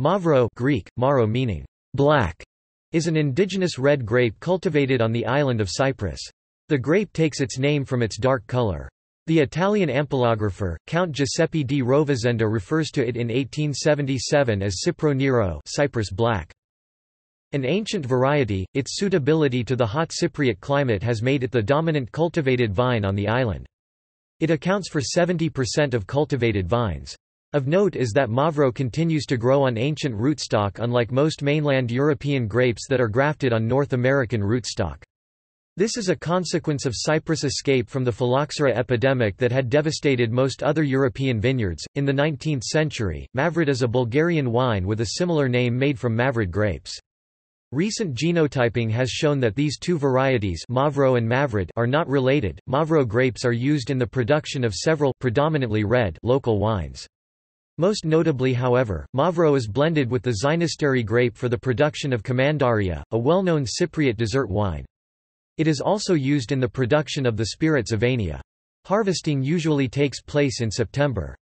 Mavro Greek, maro meaning black, is an indigenous red grape cultivated on the island of Cyprus. The grape takes its name from its dark color. The Italian ampelographer, Count Giuseppe di Rovasenda refers to it in 1877 as Cipro Nero Cyprus black. An ancient variety, its suitability to the hot Cypriot climate has made it the dominant cultivated vine on the island. It accounts for 70% of cultivated vines. Of note is that Mavro continues to grow on ancient rootstock unlike most mainland European grapes that are grafted on North American rootstock. This is a consequence of Cyprus' escape from the phylloxera epidemic that had devastated most other European vineyards. In the 19th century, Mavrud is a Bulgarian wine with a similar name made from Mavrud grapes. Recent genotyping has shown that these two varieties Mavro and Mavrud are not related. Mavro grapes are used in the production of several predominantly red local wines. Most notably however, Mavro is blended with the Xynisteri grape for the production of Commandaria, a well-known Cypriot dessert wine. It is also used in the production of the spirits Zivania. Harvesting usually takes place in September.